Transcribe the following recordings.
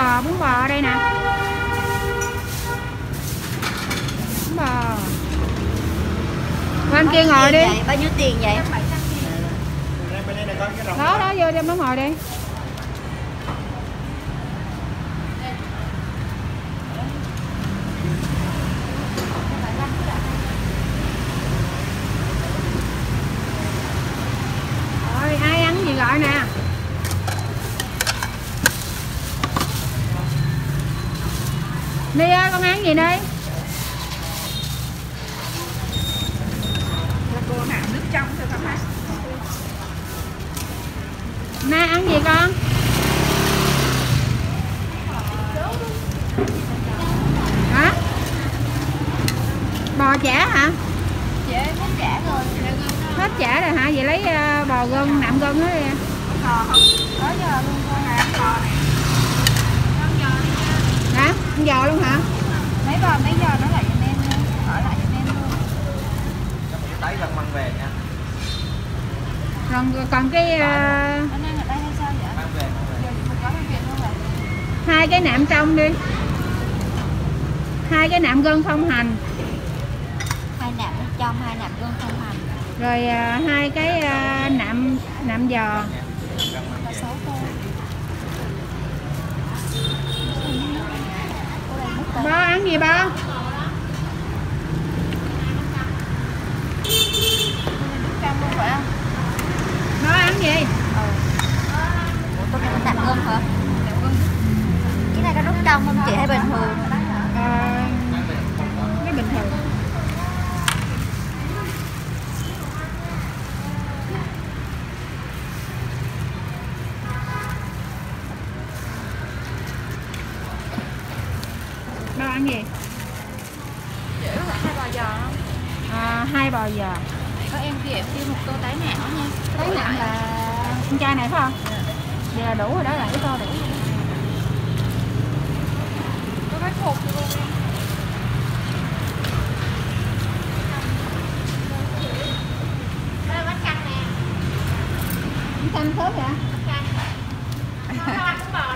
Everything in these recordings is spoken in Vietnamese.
bún bò bún bò ở đây nè. Bún bò. Qua bên kia ngồi đi. Vậy, bao nhiêu tiền vậy? đó đó vô cho nó ngồi đi rồi ai ăn gì gọi nè đi ơi con ăn gì đây Là cô hạng nước trong thôi các bác na ăn gì con. Hả? Bò chả hả? Rồi. hết chả rồi hả? Vậy lấy ờ, bò gân nạm gân hết đi. Thò không? Đó giờ luôn cô hạng thò này. Hả? Ăn giò luôn hả? Mấy bò mấy giờ nó lại cho em luôn. Hỏi lại cho em luôn. Mang về nha. Còn còn cái ờ, Anh ăn ở đây hay sao vậy? mang về mang về Giờ một gói bệnh viện luôn rồi hai cái nạm trong đi hai cái nạm gân không hành Hai nạm trong, hai nạm gương không hành. rồi ờ, hai cái ờ, nạm nạm giò bo ăn gì không? bo ăn gì Ủa, tôi cái nạm gương hả? Cái này có nút trong không chị hay bình thường? Ờ, cái bình thường. Bo ăn gì? Hai bò giò à, hai bò giò. Có em kia em kêu một tô tái não nha. Cái nạm là con trai này phải không? Vậy là đủ rồi đó là cái tô đủ rồi. Có bánh hột luôn em Bánh canh khớp vậy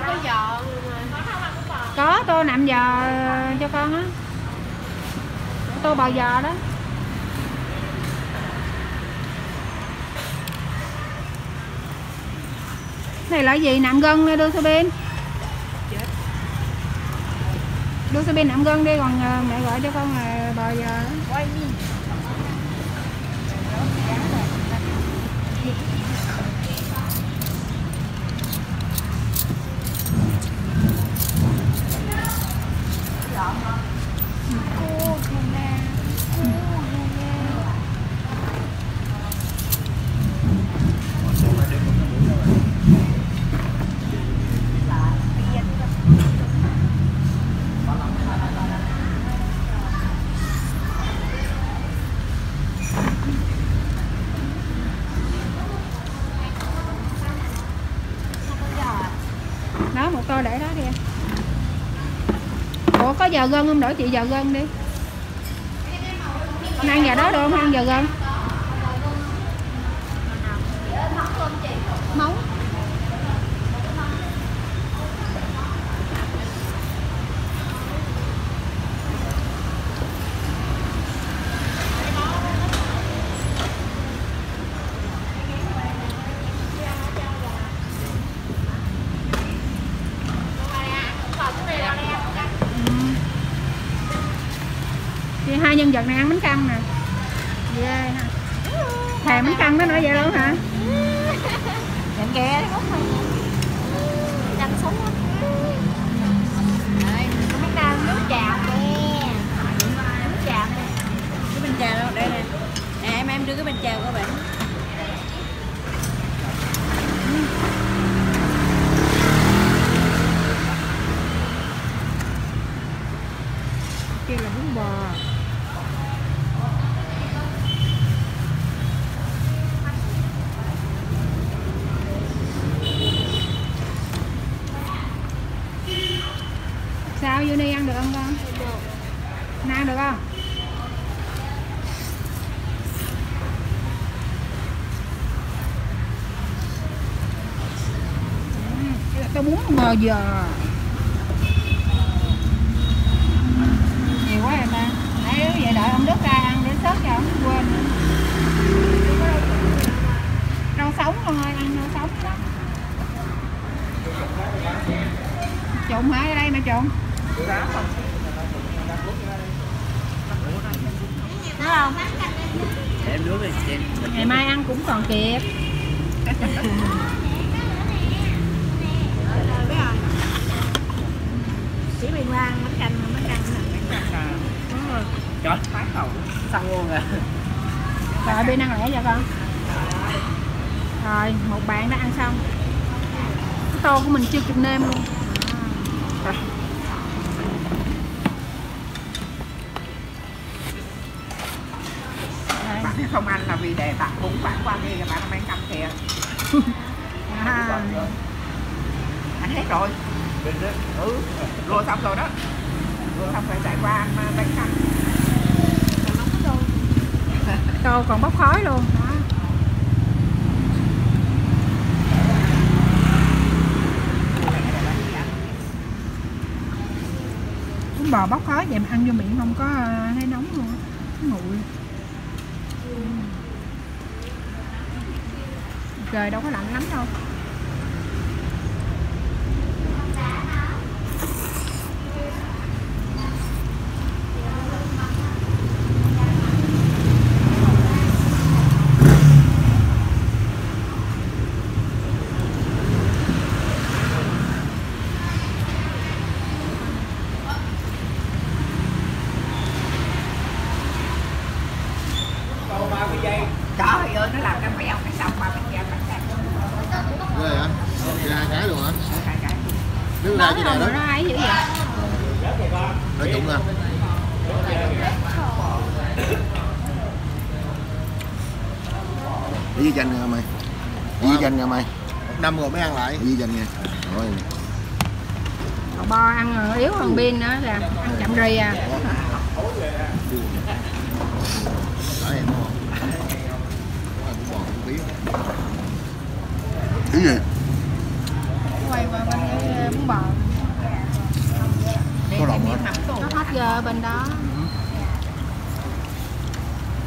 Có giò có tô nạm giò cho con á. Tô bò giò đó. Này là gì? Nạm gân đưa Subin đưa xe bên nằm gân đi còn ờ, mẹ gọi cho con là bò giò đó. Quay đi đó một tô để đó đi em. ủa có giờ gân không? Đổi chị giờ gân đi. Ăn giờ đó được không? Ăn giờ gân. Chị hai nhân vật này ăn bánh căn nè ghê thèm bánh căn đó nữa vậy luôn hả Em ghé đấy, không Đang sống á. Đây, có mấy nước trà nè. Nước trà nè. Cái bình trà đâu? Đây nè À em em đưa cái bình trà qua bạn kia là bún bò sao vô đi ăn được không con Được. Nang được không Ừ, cái bún bò giờ bò giò xíu vậy đợi ông Đức ra ăn để sớt cho ông quên nữa. rau sống con ơi ăn rau sống đó trộn hả ở đây mà trộn Đúng không? Em nước đi, em ngày mai ăn cũng còn kịp. Chỉ bị ngoan bánh canh bánh canh Trời, phái khẩu Xong luôn à rồi bên ăn lẻ cho con? Rồi một bạn đã ăn xong. Cái tô của mình chưa kịp nêm luôn. Đây. Không ăn là vì để bạn cũng bạn qua đi là bạn mang căm tiền À, ăn hết rồi. Ừ. Lùa xong rồi đó. Lùa xong rồi chạy qua ăn ờ, bánh canh. Tô còn bốc khói luôn. Bò bốc khói vậy mà ăn vô miệng không có trời đâu có lạnh lắm đâu trời ơi nó làm cái mèo cái xong mà mình ra bánh canh Ghê hả? Gà hai cái luôn hả? hai cái cái không này mà nó dữ vậy Nói chung nè Đi với danh nha mày? Đi với danh nha mày? Một năm rồi mới ăn lại. Đi với danh nha Rồi. Bo ăn yếu hơn pin nữa kìa. Ăn chậm rì à. Thứ gì? quay qua bên cái bún bò Có mắm tôm nó hết giờ ở bên đó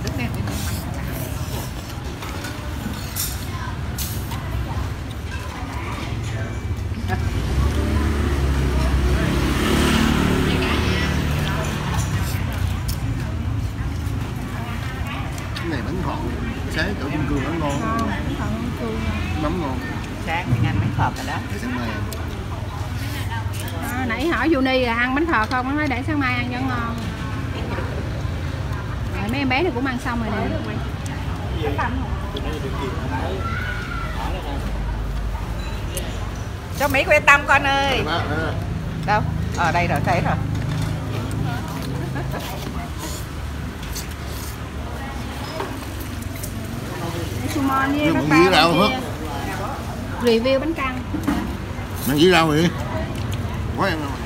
đứng lên thêm miếng mắm Cái này bánh ngọt Sáng chỗ chung cư bánh ngon ngon còn cừu Mắm ngon sáng mình ăn bánh khọt rồi đó Để sáng mai ăn à, nãy hỏi Juni là ăn bánh khọt không? Nó nói để sáng mai ăn cho ngon. Rồi mấy em bé thì cũng ăn xong rồi nè. Cho Mỹ quyết tâm con ơi. Đâu? Ở đây rồi thấy rồi. Sumon với các bên hết. review bánh căn Ăn gì rau vậy? Quá ăn không?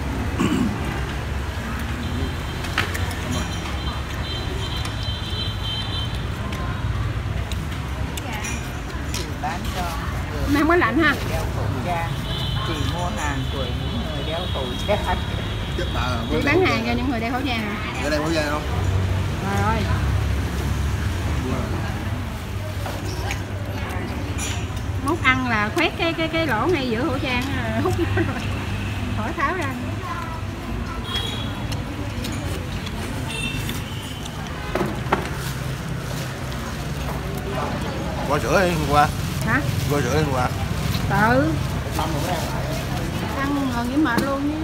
bán cho có lạnh ha. Đeo khẩu trang chỉ mua hàng của những người đeo khẩu trang. Chết bà bán hàng cho những người đeo khẩu trang Ở đây có dây không? rồi ơi. Mốt ăn là khoét cái cái cái lỗ ngay giữa khẩu trang à, hút nó rồi. Khỏi tháo ra. Qua sữa đi hôm qua hả? Đi hôm qua tự. Ăn ngồi nghỉ mệt luôn nhé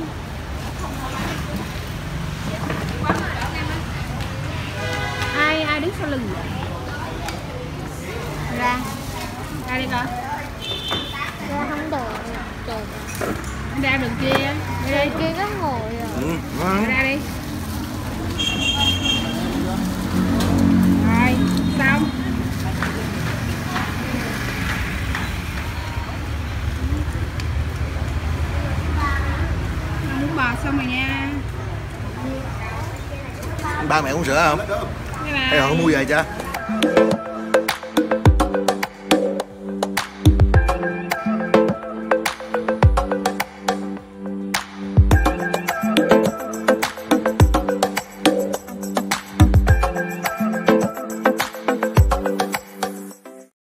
ai ai đứng sau lưng vậy? ra. Ra đi con Ra không được. Trời. Ra đường kia. Đi. kia nó ngồi rồi Ừ, ngon. Ra đi. Rồi xong Ăn bún bò xong rồi nha Ba mẹ uống sữa không? bye bye Hay họ mua về chưa?